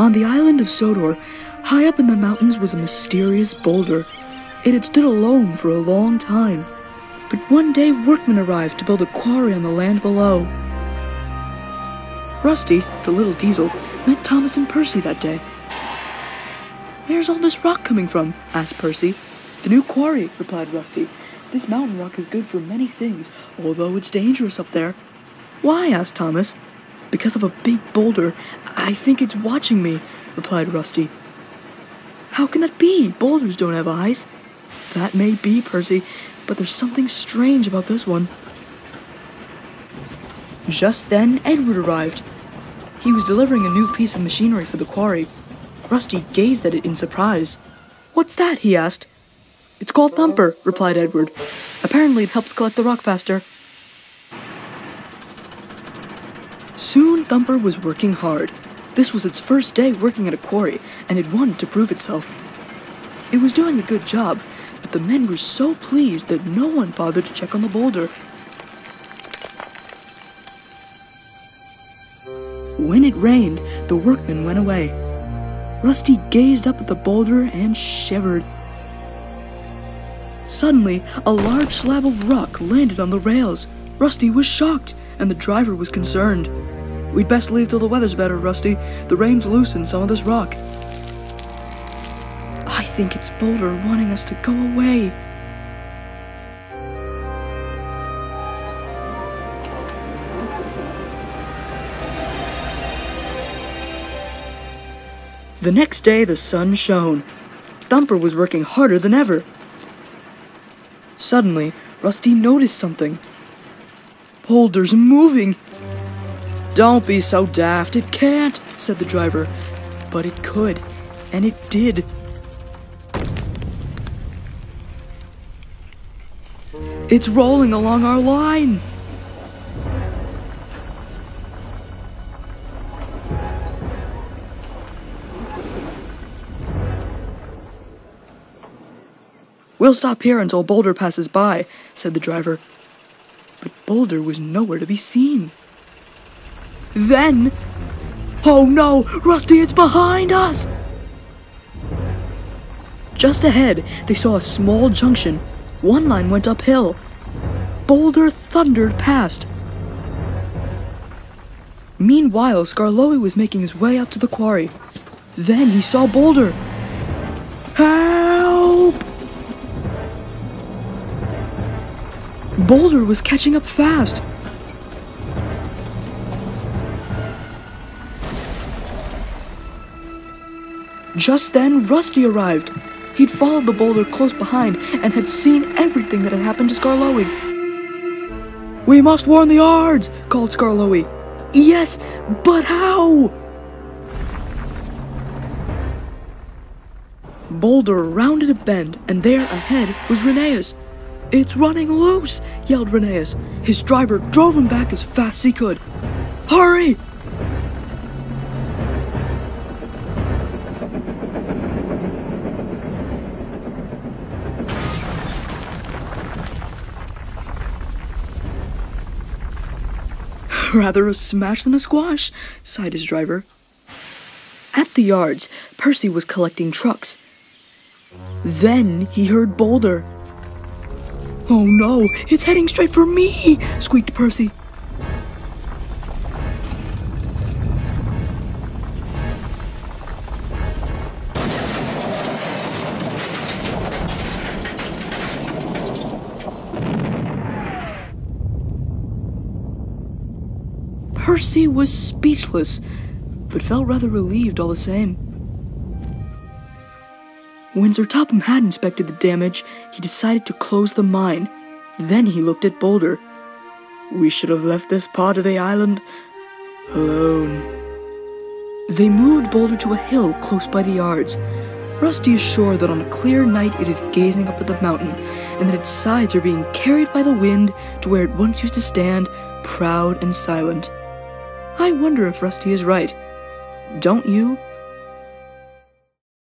On the island of Sodor, high up in the mountains was a mysterious boulder. It had stood alone for a long time. But one day workmen arrived to build a quarry on the land below. Rusty, the little diesel, met Thomas and Percy that day. Where's all this rock coming from? asked Percy. The new quarry, replied Rusty. This mountain rock is good for many things, although it's dangerous up there. Why? asked Thomas. Because of a big boulder. I think it's watching me, replied Rusty. How can that be? Boulders don't have eyes. That may be, Percy, but there's something strange about this one. Just then, Edward arrived. He was delivering a new piece of machinery for the quarry. Rusty gazed at it in surprise. What's that? he asked. It's called Thumper, replied Edward. Apparently it helps collect the rock faster. Soon Thumper was working hard. This was its first day working at a quarry, and it wanted to prove itself. It was doing a good job, but the men were so pleased that no one bothered to check on the boulder. When it rained, the workmen went away. Rusty gazed up at the boulder and shivered. Suddenly, a large slab of rock landed on the rails. Rusty was shocked, and the driver was concerned. We'd best leave till the weather's better, Rusty. The rain's loosened some of this rock. I think it's Boulder wanting us to go away. The next day, the sun shone. Thumper was working harder than ever. Suddenly, Rusty noticed something. Boulder's moving. Don't be so daft, it can't, said the driver. But it could, and it did. It's rolling along our line. We'll stop here until Boulder passes by, said the driver. But Boulder was nowhere to be seen. Then... Oh no! Rusty, it's behind us! Just ahead, they saw a small junction. One line went uphill. Boulder thundered past. Meanwhile, Skarloey was making his way up to the quarry. Then he saw Boulder. Help! Boulder was catching up fast. Just then, Rusty arrived. He'd followed the boulder close behind and had seen everything that had happened to Skarloey. We must warn the Ards, called Skarloey. Yes, but how? Boulder rounded a bend, and there ahead was Rheneas. It's running loose, yelled Rheneas. His driver drove him back as fast as he could. Hurry! Rather a smash than a squash, sighed his driver. At the yards, Percy was collecting trucks. Then he heard Boulder. Oh no, it's heading straight for me, squeaked Percy. Percy was speechless, but felt rather relieved all the same. When Sir Topham had inspected the damage, he decided to close the mine. Then he looked at Boulder. We should have left this part of the island alone. They moved Boulder to a hill close by the yards. Rusty is sure that on a clear night it is gazing up at the mountain, and that its sides are being carried by the wind to where it once used to stand, proud and silent. I wonder if Rusty is right. Don't you?